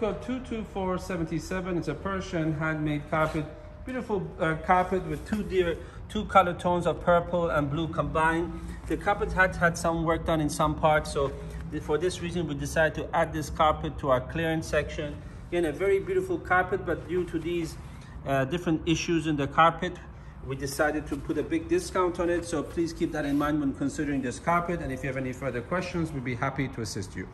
code 22477. It's a Persian handmade carpet. Beautiful uh, carpet with two deer, two color tones of purple and blue combined. The carpet had had some work done in some parts, so for this reason we decided to add this carpet to our clearance section. Again, a very beautiful carpet, but due to these uh, different issues in the carpet, we decided to put a big discount on it. So please keep that in mind when considering this carpet. And if you have any further questions, we'd be happy to assist you.